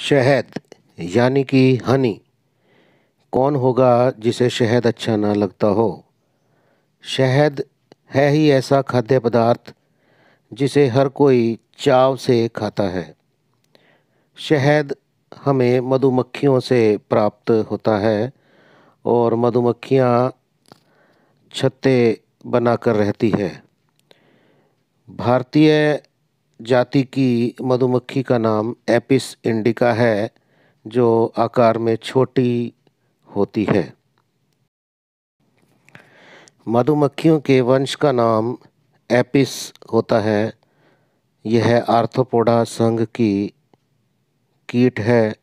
शहद, यानी कि हनी। कौन होगा जिसे शहद अच्छा ना लगता हो? शहद है ही ऐसा खाद्य पदार्थ जिसे हर कोई चाव से खाता है। शहद हमें मधुमक्खियों से प्राप्त होता है और मधुमक्खियाँ छत्ते बनाकर रहती है। भारतीय जाति की मधुमक्खी का नाम एपिस इंडिका है, जो आकार में छोटी होती है। मधुमक्खियों के वंश का नाम एपिस होता है। यह आर्थोपोडा संघ की कीट है।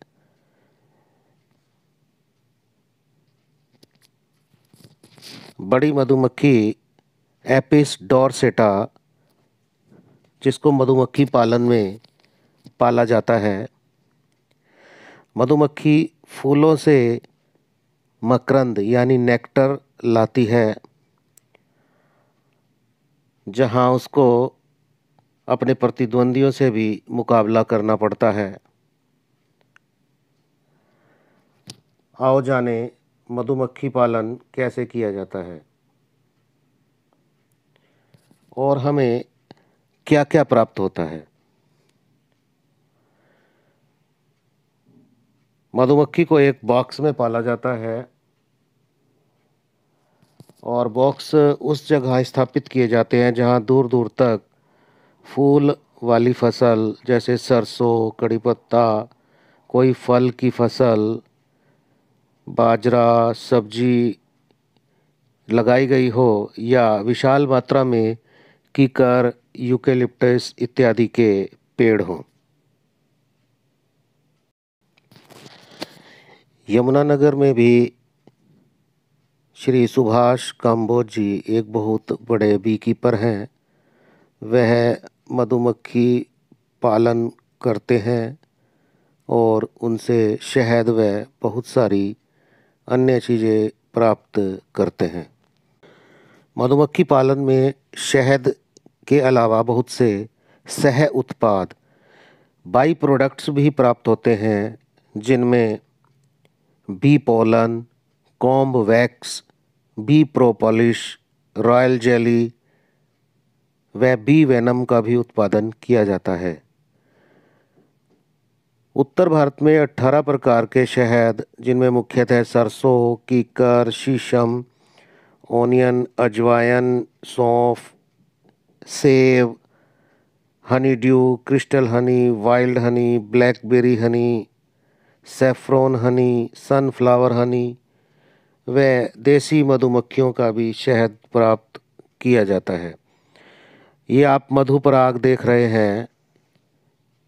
बड़ी मधुमक्खी एपिस डोरसेटा जिसको मधुमक्खी पालन में पाला जाता है, मधुमक्खी फूलों से मकरंद यानी नेक्टर लाती है, जहाँ उसको अपने प्रतिद्वंदियों से भी मुकाबला करना पड़ता है। आओ जाने मधुमक्खी पालन कैसे किया जाता है। और हमें क्या क्या प्राप्त होता है? मधुमक्खी को एक बॉक्स में पाला जाता है और बॉक्स उस जगह स्थापित किए जाते हैं जहाँ दूर दूर तक फूल वाली फ़सल, जैसे सरसों कड़ी पत्ता कोई फल की फ़सल, बाजरा, सब्ज़ी लगाई गई हो या विशाल मात्रा में, कीकर यूकेलिप्टस इत्यादि के पेड़ हों। यमुनानगर में भी श्री सुभाष काम्बोज जी एक बहुत बड़े बी कीपर हैं। वह मधुमक्खी पालन करते हैं और उनसे शहद व बहुत सारी अन्य चीज़ें प्राप्त करते हैं। मधुमक्खी पालन में शहद के अलावा बहुत से सह उत्पाद, बाई प्रोडक्ट्स भी प्राप्त होते हैं, जिनमें bee pollen, comb wax, bee propolis royal jelly व बी वेनम का भी उत्पादन किया जाता है। उत्तर भारत में 18 प्रकार के शहद, जिनमें मुख्यतः सरसों, कीकर, शीशम, ओनियन, अजवायन, सौंफ save honeydew crystal honey wild honey blackberry honey saffron honey sunflower honey व देसी मधुमक्खियों का भी शहद प्राप्त किया जाता है। ये आप मधुपराग देख रहे हैं,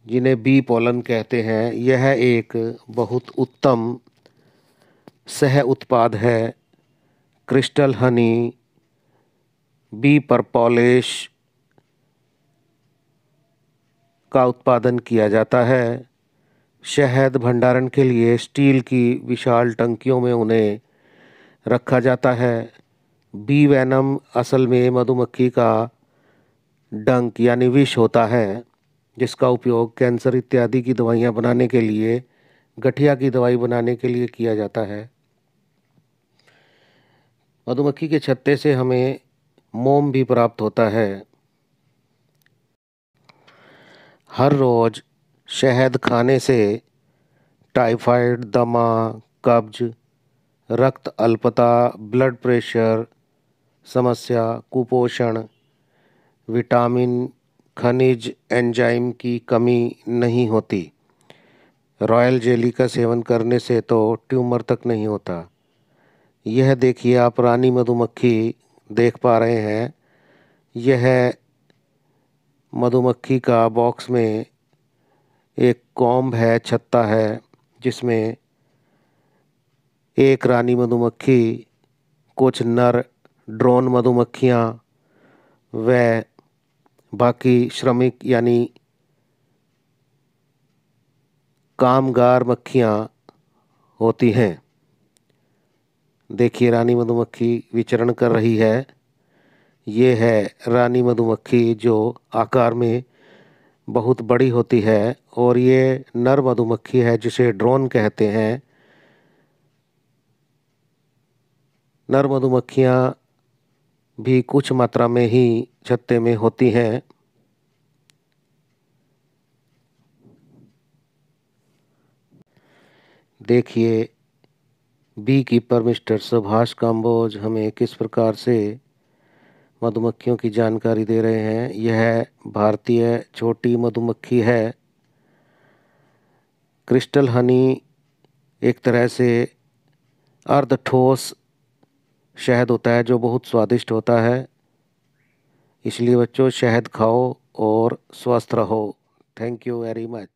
जिन्हें बी पोलन कहते हैं। यह एक बहुत उत्तम सह उत्पाद है। क्रिस्टल हनी, बी पर पॉलिश का उत्पादन किया जाता है। शहद भंडारण के लिए स्टील की विशाल टंकियों में उन्हें रखा जाता है। बी वैनम असल में मधुमक्खी का डंक यानी विष होता है, जिसका उपयोग कैंसर इत्यादि की दवाइयाँ बनाने के लिए, गठिया की दवाई बनाने के लिए किया जाता है। मधुमक्खी के छत्ते से हमें मोम भी प्राप्त होता है। हर रोज़ शहद खाने से टाइफाइड, दमा, कब्ज, रक्त अल्पता, ब्लड प्रेशर, समस्या, कुपोषण, विटामिन, खनिज, एंजाइम की कमी नहीं होती। रॉयल जेली का सेवन करने से तो ट्यूमर तक नहीं होता। यह देखिए आप रानी मधुमक्खी देख पा रहे हैं। यह मधुमक्खी का बॉक्स में एक कॉम्ब है, छत्ता है, जिसमें एक रानी मधुमक्खी, कुछ नर, ड्रोन मधुमक्खियाँ, व बाकी श्रमिक यानी कामगार मक्खियाँ होती हैं। देखिए, रानी मधुमक्खी विचरण कर रही है। ये है रानी मधुमक्खी जो आकार में बहुत बड़ी होती है और ये नर मधुमक्खी है जिसे ड्रोन कहते हैं। नर मधुमक्खियाँ भी कुछ मात्रा में ही छत्ते में होती हैं। देखिए, bee keeper mister Subhash Kamboj, हमें किस प्रकार से मधुमक्खियों की जानकारी दे रहे हैं। यह भारतीय छोटी मधुमक्खी है। क्रिस्टल हनी एक तरह से अर्ध ठोस शहद होता है जो बहुत स्वादिष्ट होता है। इसलिए बच्चों, शहद खाओ और स्वस्थ रहो। Thank you very much